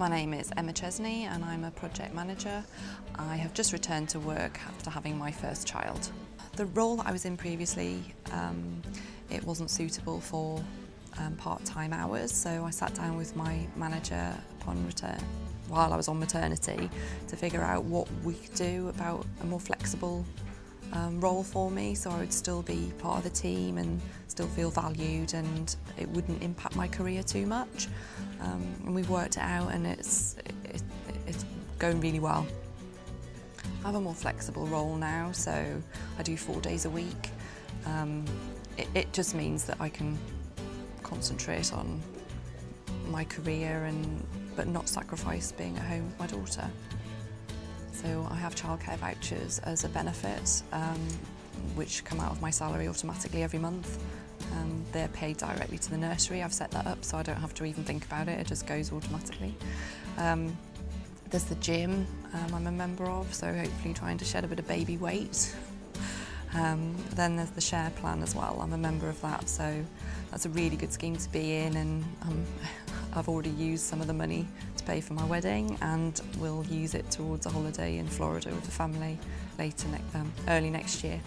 My name is Emma Chesney and I'm a project manager. I have just returned to work after having my first child. The role I was in previously, um, it wasn't suitable for um, part-time hours, so I sat down with my manager upon return while I was on maternity to figure out what we could do about a more flexible um, role for me so I would still be part of the team and still feel valued and it wouldn't impact my career too much. Um, and we've worked it out and it's, it, it's going really well. I have a more flexible role now, so I do four days a week. Um, it, it just means that I can concentrate on my career and but not sacrifice being at home with my daughter. So I have childcare vouchers as a benefit, um, which come out of my salary automatically every month. Um, they're paid directly to the nursery. I've set that up so I don't have to even think about it. It just goes automatically. Um, there's the gym um, I'm a member of, so hopefully trying to shed a bit of baby weight. Um, then there's the share plan as well. I'm a member of that, so that's a really good scheme to be in and um, I've already used some of the money to pay for my wedding and we'll use it towards a holiday in Florida with the family later, ne um, early next year.